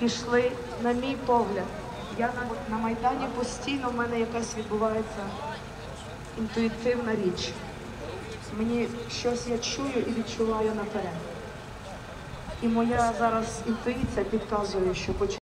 пішли, на мій погляд. Я на, на Майдані постійно в мене якась відбувається інтуїтивна річ. Мені щось я чую і відчуваю наперед. І моя зараз інтуїція підказує, що почав.